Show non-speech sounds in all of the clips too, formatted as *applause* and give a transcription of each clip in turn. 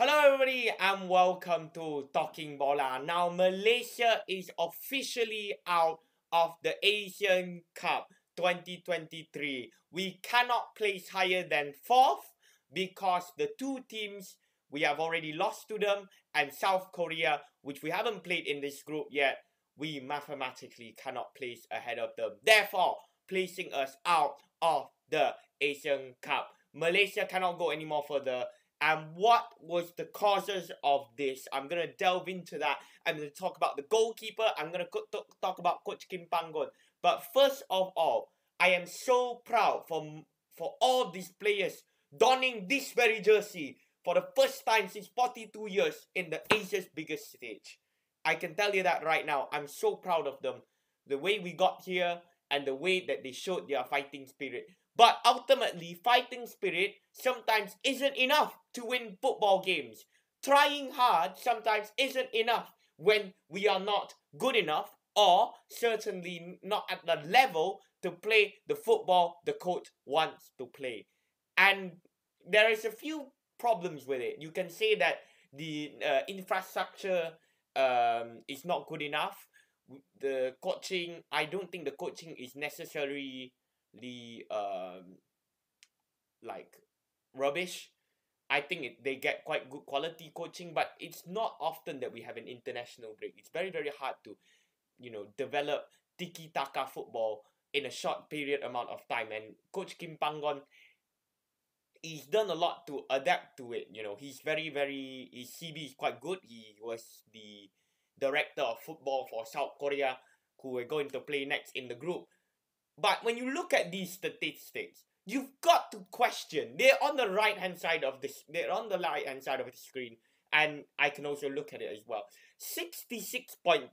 Hello everybody and welcome to Talking Bola. Now Malaysia is officially out of the Asian Cup 2023. We cannot place higher than 4th because the two teams we have already lost to them and South Korea which we haven't played in this group yet we mathematically cannot place ahead of them. Therefore, placing us out of the Asian Cup. Malaysia cannot go any more further and what was the causes of this. I'm going to delve into that. I'm going to talk about the goalkeeper. I'm going to talk about Coach Kim Pan-gon. But first of all, I am so proud for, for all these players donning this very jersey for the first time since 42 years in the Asia's biggest stage. I can tell you that right now. I'm so proud of them. The way we got here and the way that they showed their fighting spirit. But ultimately, fighting spirit sometimes isn't enough to win football games. Trying hard sometimes isn't enough when we are not good enough or certainly not at the level to play the football the coach wants to play. And there is a few problems with it. You can say that the uh, infrastructure um, is not good enough. The coaching, I don't think the coaching is necessarily um like rubbish. I think it, they get quite good quality coaching, but it's not often that we have an international break. It's very very hard to, you know, develop tiki taka football in a short period amount of time. And Coach Kim Pan-gon, he's done a lot to adapt to it. You know, he's very very his CV is quite good. He was the director of football for South Korea, who are going to play next in the group. But when you look at these statistics, you've got to question. They're on the right hand side of this. They're on the right hand side of the screen, and I can also look at it as well. Sixty-six point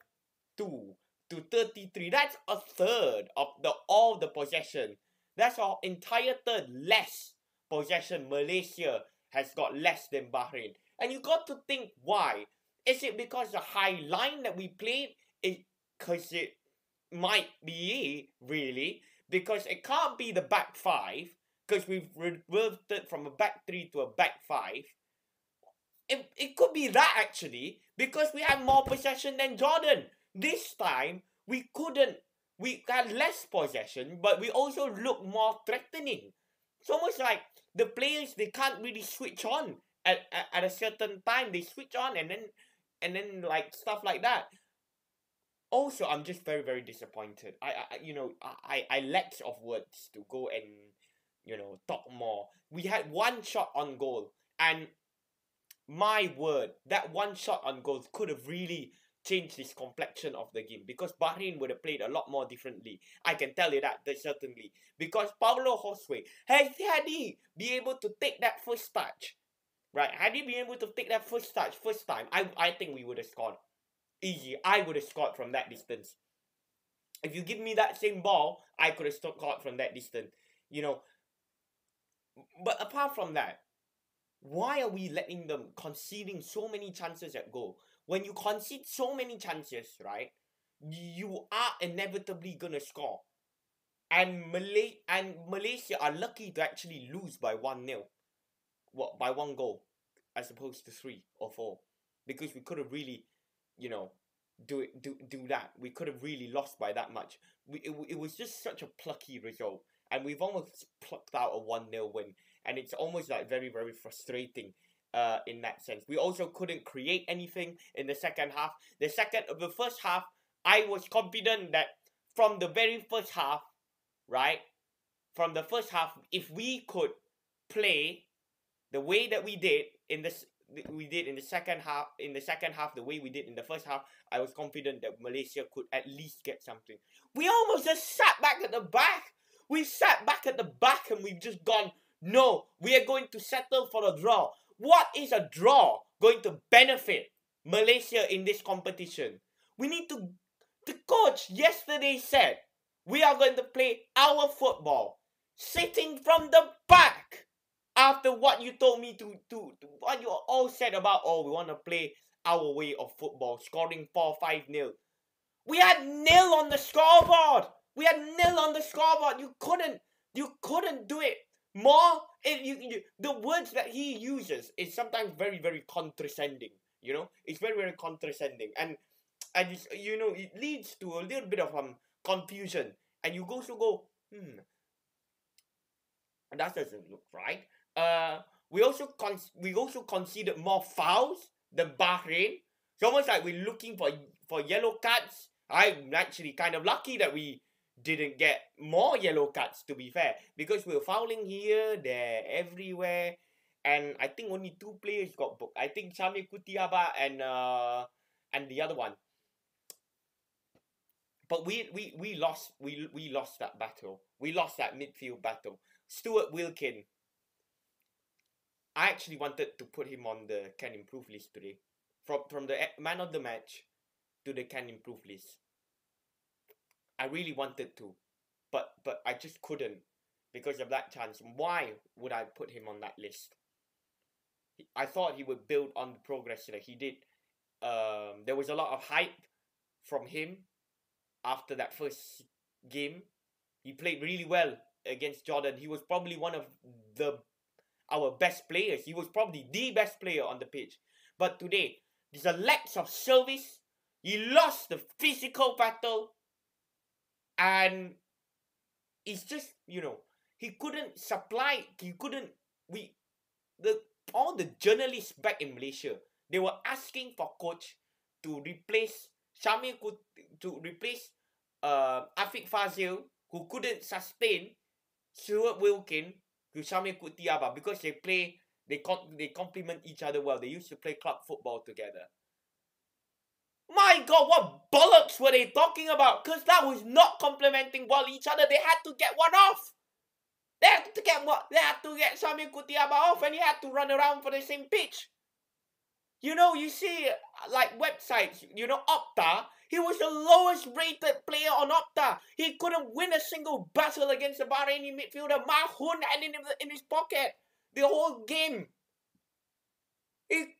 two to thirty-three. That's a third of the all the possession. That's our entire third less possession. Malaysia has got less than Bahrain, and you got to think why. Is it because the high line that we played? Is because it might be really because it can't be the back five because we've reverted from a back three to a back five. It, it could be that actually because we had more possession than Jordan. This time we couldn't. We had less possession, but we also look more threatening. It's almost like the players they can't really switch on at, at, at a certain time. They switch on and then and then like stuff like that also i'm just very very disappointed i, I you know i i lack of words to go and you know talk more we had one shot on goal and my word that one shot on goal could have really changed this complexion of the game because Bahrain would have played a lot more differently. I can tell you that, that certainly. Because Paulo Josue, has had he be able to take that first touch, right? Had he been able to take that first touch first time, I, I think we would have scored. Easy. I would have scored from that distance. If you give me that same ball, I could have scored from that distance. You know. But apart from that, why are we letting them conceding so many chances at goal? When you concede so many chances, right, you are inevitably gonna score. And Malay and Malaysia are lucky to actually lose by one nil. What by one goal, as opposed to three or four, because we could have really you know, do do do that. We could have really lost by that much. We it, it was just such a plucky result, and we've almost plucked out a one 0 win, and it's almost like very very frustrating. Uh, in that sense, we also couldn't create anything in the second half. The second, the first half, I was confident that from the very first half, right, from the first half, if we could play the way that we did in this we did in the second half in the second half the way we did in the first half i was confident that malaysia could at least get something. We almost just sat back at the back. We sat back at the back and we've just gone no we are going to settle for a draw. What is a draw going to benefit malaysia in this competition? We need to the coach yesterday said we are going to play our football sitting from the back after what you told me to, to what you all said about, oh, we want to play our way of football, scoring 4 5 nil. We had nil on the scoreboard. We had nil on the scoreboard. You couldn't, you couldn't do it more you, you, the words that he uses is sometimes very, very condescending. You know, it's very, very condescending, and and it's, you know it leads to a little bit of um confusion, and you go to go, hmm, that doesn't look right. Uh, we also con- we also conceded more fouls than Bahrain. It's almost like we're looking for for yellow cards. I'm actually kind of lucky that we didn't get more yellow cards to be fair because we were fouling here, there, everywhere, and I think only two players got booked. I think Syamer Kutty Abba and uh and the other one. But we we we lost we we lost that battle. We lost that midfield battle. Stuart Wilkin. I actually wanted to put him on the can improve list today. From from the man of the match to the can improve list. I really wanted to, but but I just couldn't because of that chance. Why would I put him on that list? I thought he would build on the progress that he did. Um, there was a lot of hype from him after that first game. He played really well against Jordan. He was probably one of the our best players. He was probably the best player on the pitch. But today, there's a lack of service. He lost the physical battle. And it's just, you know, he couldn't supply, he couldn't, we, the, all the journalists back in Malaysia, they were asking for coach to replace Syamer, to replace uh, Fazil, who couldn't sustain Stuart Wilkin to Syamer Kutty Abba because they play they com- they complement each other well. They used to play club football together. My god, what bollocks were they talking about? Because that was not complementing well each other. They had to get one off. They had to get what? They had to get Sami Kutty Abba off and he had to run around for the same pitch. You know, you see, uh, like websites, you know, Opta, he was the lowest rated player on Opta. He couldn't win a single battle against the Bahraini midfielder. Marhoon had in, in his pocket the whole game. He,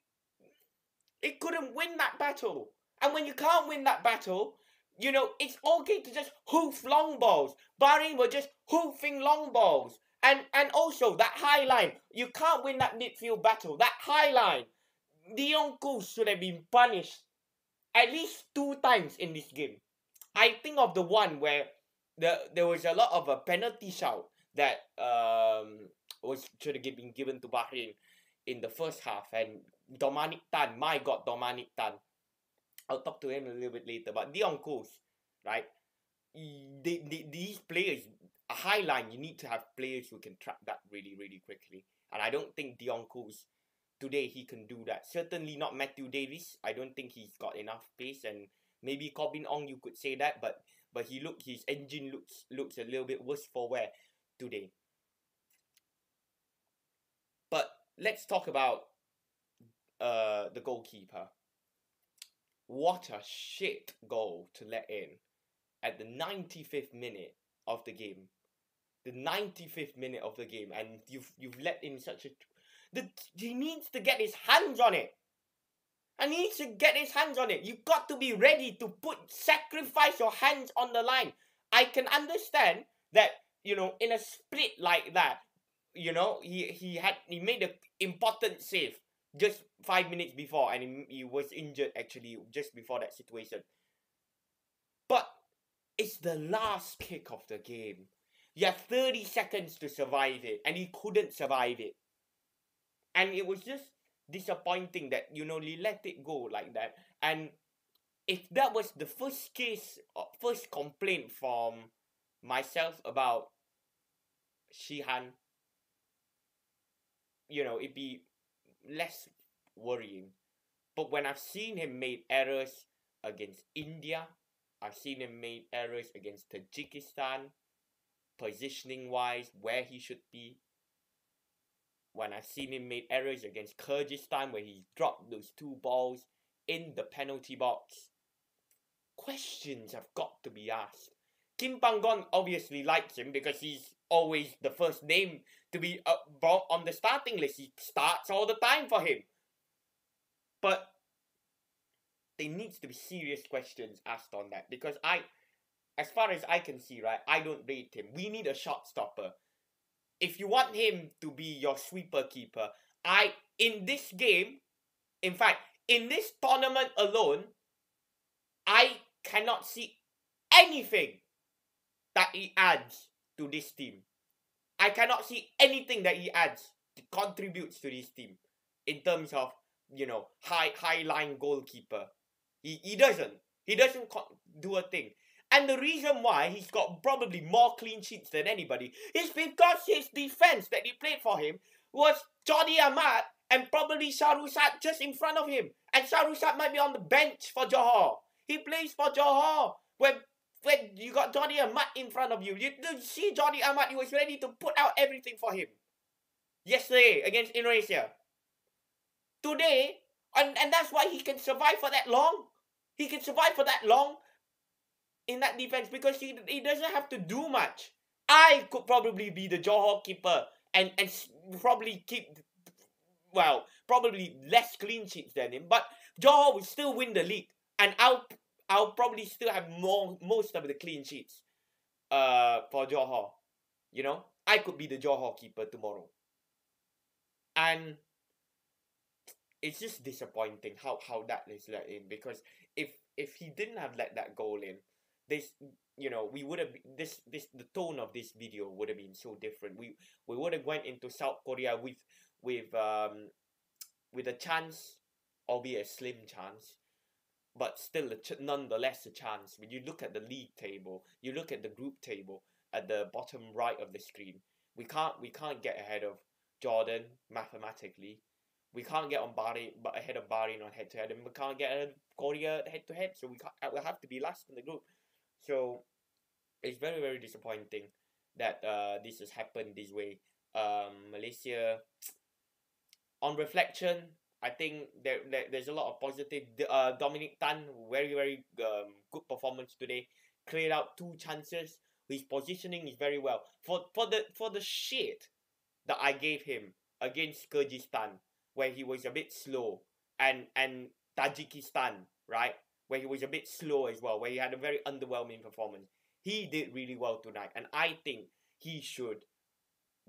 he couldn't win that battle. And when you can't win that battle, you know, it's okay to just hoof long balls. Bahrain were just hoofing long balls. And and also that high line, you can't win that midfield battle. That high line, Dion Cools should have been punished at least two times in this game. I think of the one where the there was a lot of a penalty shout that um was should have been given to Bahrain in the first half and Dominic Tan, my god, Dominic Tan. I'll talk to him a little bit later. But Dion right? These players, a high line, you need to have players who can track that really, really quickly. And I don't think Dion Cools today he can do that. Certainly not Matthew Davies. I don't think he's got enough pace and maybe Corbin Ong you could say that, but but he look his engine looks looks a little bit worse for wear today. But let's talk about uh the goalkeeper. What a shit goal to let in at the 95th minute of the game. The 95th minute of the game and you've you've let in such a the, he needs to get his hands on it. And he needs to get his hands on it. You've got to be ready to put sacrifice your hands on the line. I can understand that, you know, in a split like that, you know, he, he had he made an important save just five minutes before and he, he was injured actually just before that situation. But it's the last kick of the game. You have 30 seconds to survive it, and he couldn't survive it and it was just disappointing that you know he let it go like that. And if that was the first case uh, first complaint from myself about Syihan you know it'd be less worrying. But when I've seen him make errors against India I've seen him make errors against Tajikistan positioning wise where he should be when I've seen him make errors against Kyrgyzstan where he dropped those two balls in the penalty box. Questions have got to be asked. Kim Pan-gon obviously likes him because he's always the first name to be uh, brought on the starting list. He starts all the time for him. But there needs to be serious questions asked on that because I, as far as I can see, right, I don't rate him. We need a shot stopper. If you want him to be your sweeper keeper, I in this game, in fact, in this tournament alone, I cannot see anything that he adds to this team. I cannot see anything that he adds contributes to this team in terms of you know high high line goalkeeper. He he doesn't. He doesn't do a thing. And the reason why he's got probably more clean sheets than anybody is because his defense that he played for him was Jordi Amat and probably Shahrul Saad just in front of him. And Shahrul Saad might be on the bench for Johor. He plays for Johor. When when you got Jordi Amat in front of you, you, see Jordi Amat, he was ready to put out everything for him. Yesterday against Indonesia. Today, and, and that's why he can survive for that long. He can survive for that long in that defense because he, he doesn't have to do much. I could probably be the Johor keeper and, and probably keep, well, probably less clean sheets than him. But Johor will still win the league. And I'll I'll probably still have more most of the clean sheets uh, for Johor. You know, I could be the Johor keeper tomorrow. And it's just disappointing how, how that is let in because if if he didn't have let that goal in, this you know we would have this this the tone of this video would have been so different. We we would have went into South Korea with with um with a chance, albeit a slim chance, but still a ch- nonetheless a chance. When you look at the league table, you look at the group table at the bottom right of the screen. We can't we can't get ahead of Jordan mathematically. We can't get on Bahrain, but ahead of Bahrain on head to head, and we can't get ahead of Korea head to head. So we can't, we have to be last in the group. So it's very very disappointing that uh, this has happened this way. Um, Malaysia, *tsk* on reflection, I think there, there there's a lot of positive. Uh, Dominic Tan, very very um, good performance today. Cleared out two chances. His positioning is very well. For for the for the shit that I gave him against Kyrgyzstan, where he was a bit slow, and and Tajikistan, right, where he was a bit slow as well, where he had a very underwhelming performance. He did really well tonight, and I think he should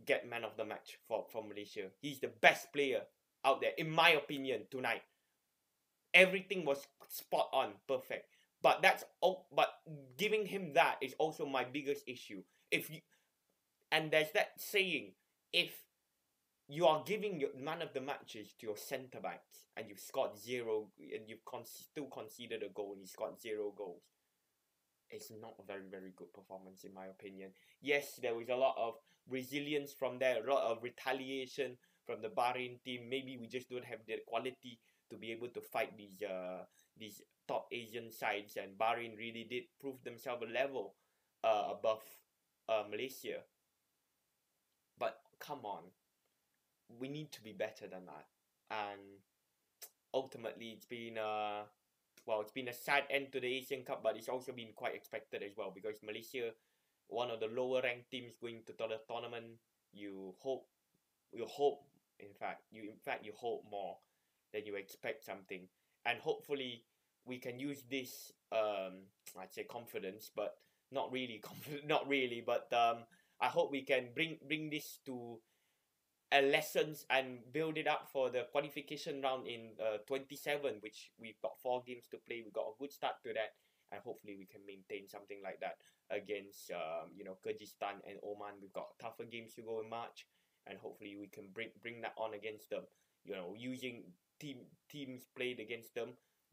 get man of the match for, for Malaysia. He's the best player out there, in my opinion, tonight. Everything was spot on, perfect. But that's oh, but giving him that is also my biggest issue. If you and there's that saying, if you are giving your man of the matches to your centre backs and you've scored zero and you've con- still conceded a goal and you scored zero goals, it's not a very very good performance in my opinion. Yes, there was a lot of resilience from there, a lot of retaliation from the Bahrain team. Maybe we just don't have the quality to be able to fight these uh these top Asian sides, and Bahrain really did prove themselves a level uh above uh Malaysia. But come on, we need to be better than that, and ultimately it's been uh well it's been a sad end to the Asian Cup, but it's also been quite expected as well because Malaysia, one of the lower ranked teams going to the tournament, you hope you hope in fact you in fact you hope more than you expect something. And hopefully we can use this um *tsk* i'd say confidence but not really *laughs* confident not really but um i hope we can bring bring this to a lessons and build it up for the qualification round in uh, 27 which we've got four games to play we got a good start to that and hopefully we can maintain something like that against um, you know Kyrgyzstan and Oman we've got tougher games to go in March and hopefully we can bring bring that on against them. You know, using team teams played against them,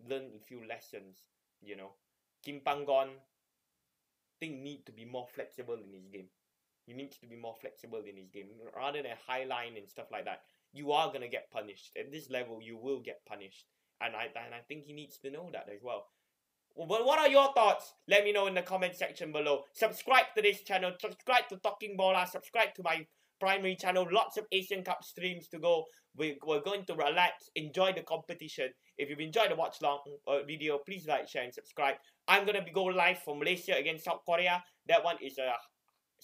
learn a few lessons. You know, Kim Pan-gon, think need to be more flexible in his game. He needs to be more flexible in his game rather than high line and stuff like that. You are gonna get punished at this level. You will get punished, and I and I think he needs to know that as well. But what are your thoughts? Let me know in the comment section below. Subscribe to this channel. Subscribe to Talking Bola. Subscribe to my primary channel. Lots of Asian Cup streams to go. We, we're going to relax, enjoy the competition. If you've enjoyed the watch long uh, video, please like, share, and subscribe. I'm gonna be going live for Malaysia against South Korea. That one is a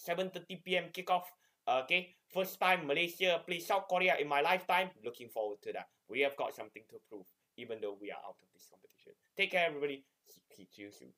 7:30 p.m. kickoff. Okay, first time Malaysia plays South Korea in my lifetime. Looking forward to that. We have got something to prove, even though we are out of this competition. Take care, everybody. See you soon.